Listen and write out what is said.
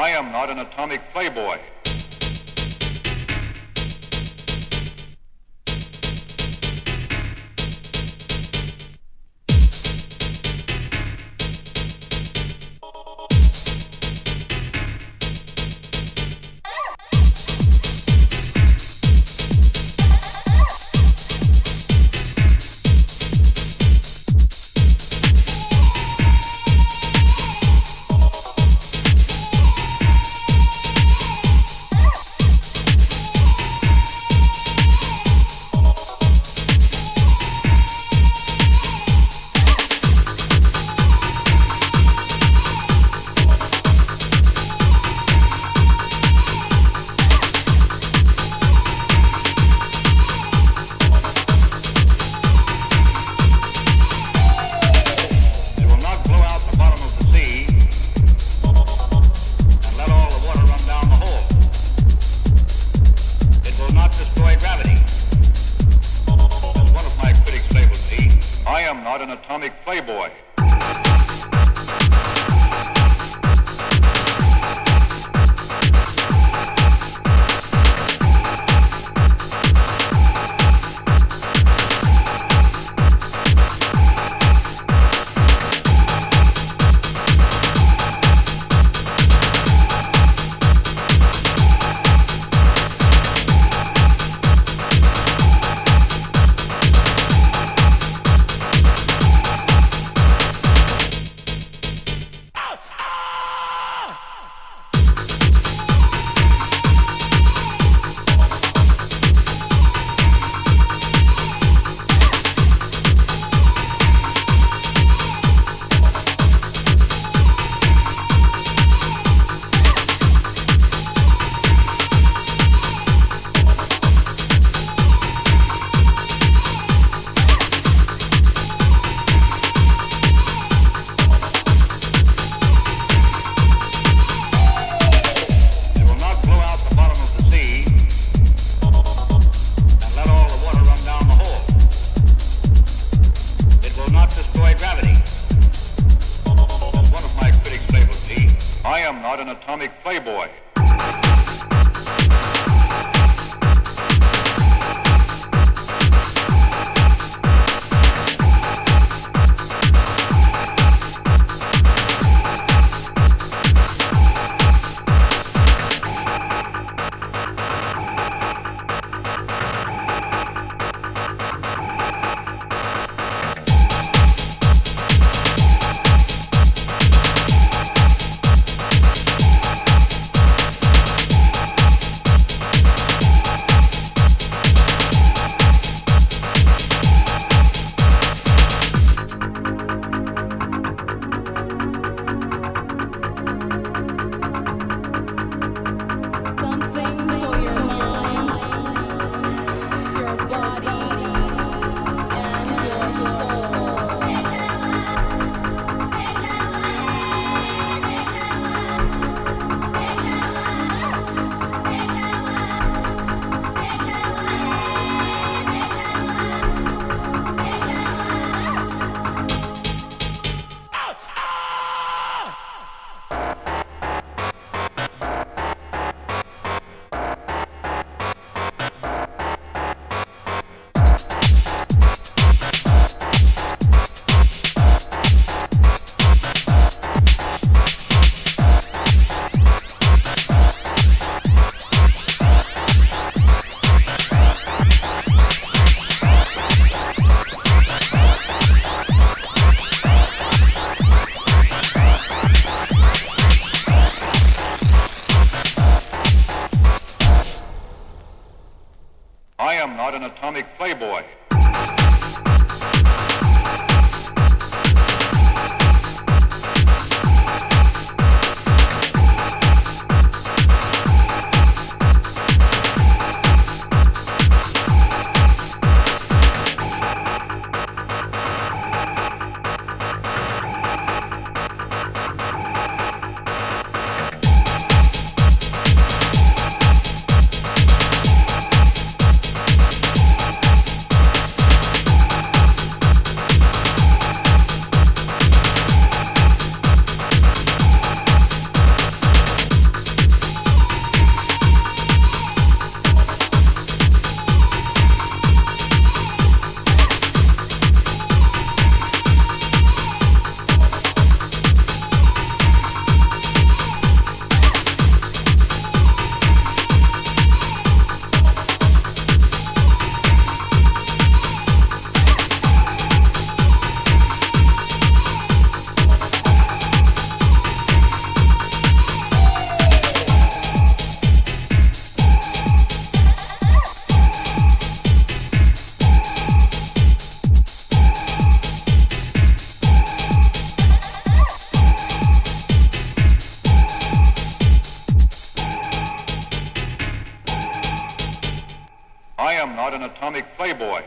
I am not an atomic playboy. Am not an atomic playboy. Gravity. One of my critics labeled me, I am not an atomic playboy. Body, I am not an atomic playboy. I am not an atomic playboy.